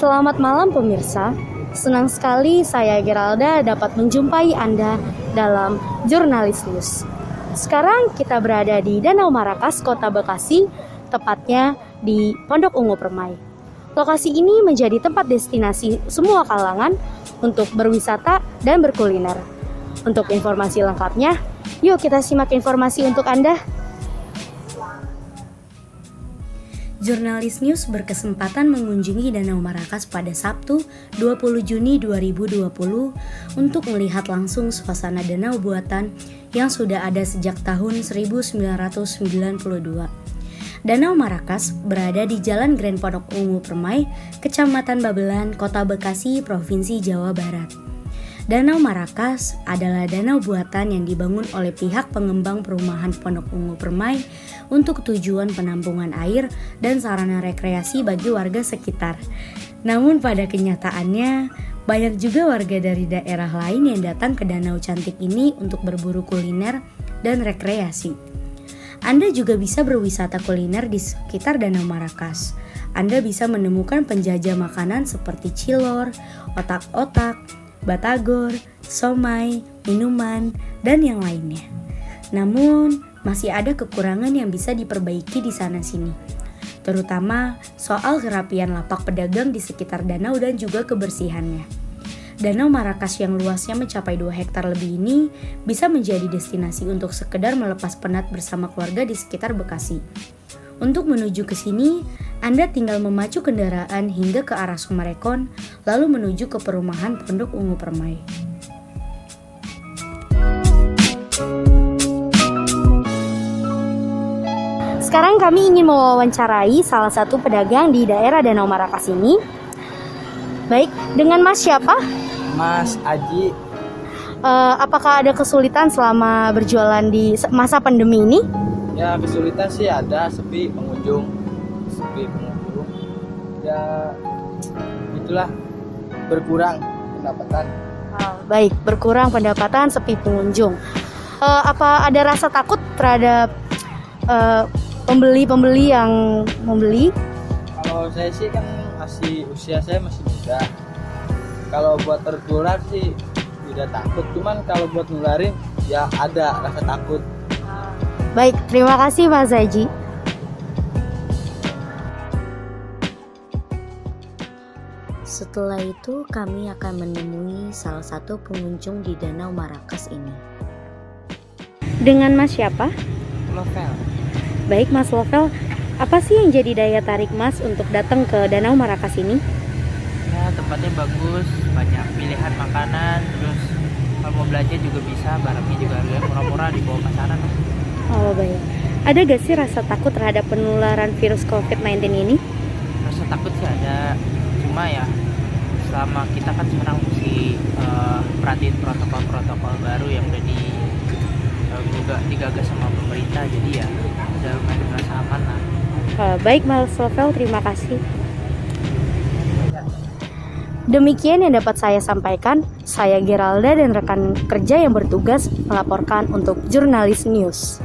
Selamat malam pemirsa. Senang sekali saya Geralda dapat menjumpai Anda dalam Jurnalis News. Sekarang kita berada di Danau Marakas, Kota Bekasi, tepatnya di Pondok Ungu Permai. Lokasi ini menjadi tempat destinasi semua kalangan untuk berwisata dan berkuliner. Untuk informasi lengkapnya, yuk kita simak informasi untuk Anda. Jurnalis News berkesempatan mengunjungi Danau Marakas pada Sabtu 20 Juni 2020 untuk melihat langsung suasana danau buatan yang sudah ada sejak tahun 1992. Danau Marakas berada di Jalan Grand Pondok Ungu Permai, Kecamatan Babelan, Kota Bekasi, Provinsi Jawa Barat. Danau Marakas adalah danau buatan yang dibangun oleh pihak pengembang perumahan Pondok Ungu Permai untuk tujuan penampungan air dan sarana rekreasi bagi warga sekitar. Namun pada kenyataannya, banyak juga warga dari daerah lain yang datang ke danau cantik ini untuk berburu kuliner dan rekreasi. Anda juga bisa berwisata kuliner di sekitar Danau Marakas. Anda bisa menemukan penjajah makanan seperti cilor, otak-otak, batagor, somai, minuman, dan yang lainnya. Namun, masih ada kekurangan yang bisa diperbaiki di sana-sini, terutama soal kerapian lapak pedagang di sekitar danau dan juga kebersihannya. Danau Marakas yang luasnya mencapai 2 hektar lebih ini bisa menjadi destinasi untuk sekedar melepas penat bersama keluarga di sekitar Bekasi. Untuk menuju ke sini, Anda tinggal memacu kendaraan hingga ke arah Sumarekon, lalu menuju ke perumahan Pondok Ungu Permai. Sekarang kami ingin mewawancarai salah satu pedagang di daerah Danau Marakas ini. Baik, dengan Mas siapa? Mas Aji. Uh, apakah ada kesulitan selama berjualan di masa pandemi ini? Ya kesulitan sih ada sepi pengunjung sepi pengunjung. Ya itulah berkurang pendapatan. Oh, baik berkurang pendapatan sepi pengunjung. Uh, apa ada rasa takut terhadap uh, pembeli-pembeli yang membeli? Kalau saya sih kan masih usia saya masih muda. Kalau buat tertular sih tidak takut. Cuman kalau buat nularin ya ada rasa takut Baik, terima kasih Mas Haji. Setelah itu kami akan menemui salah satu pengunjung di Danau Marakas ini. Dengan Mas siapa? Lovel. Baik Mas Lovel, apa sih yang jadi daya tarik Mas untuk datang ke Danau Marakas ini? Ya tempatnya bagus, banyak pilihan makanan, terus kalau mau belanja juga bisa, barangnya juga murah-murah di bawah pasaran. Oh baik. Ada gak sih rasa takut terhadap penularan virus COVID-19 ini? Rasa takut sih ada, cuma ya selama kita kan sekarang mesti uh, perhatiin protokol-protokol baru yang udah di uh, juga digagas sama pemerintah, jadi ya udah lumayan merasa aman lah. Uh, baik Mas Lovel, terima kasih. Demikian yang dapat saya sampaikan. Saya Geralda dan rekan kerja yang bertugas melaporkan untuk Jurnalis News.